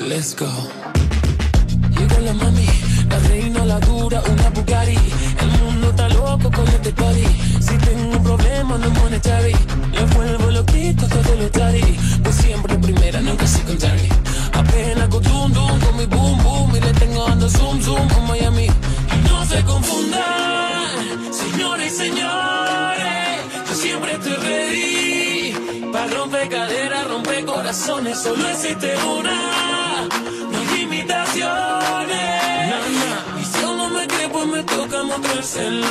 Let's go. Llegó la mami, la reina, la dura, una Bugatti. El mundo está loco con este party. Si tengo un problema, no monetary. Le vuelvo loquito todo lo tari. Pues siempre primera, nunca secondary. Apenas hago dum dum con mi boom boom. Y le tengo dando zoom zoom con Miami. Y no se confundan, señores y señores. Yo siempre estoy ready. Para romper caderas, corazones. Solo existe una. No hay limitaciones. Y si aún no me cree, pues me toca mostrárselo.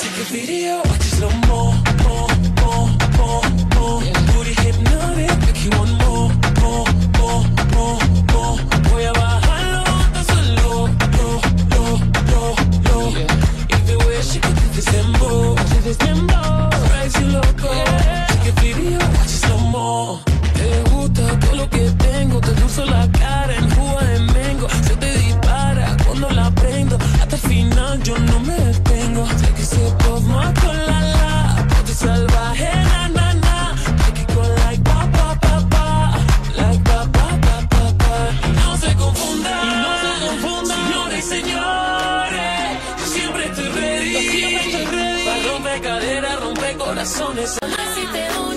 Take a video, watch it slow mo, mo, rompe corazones. Amar si te doy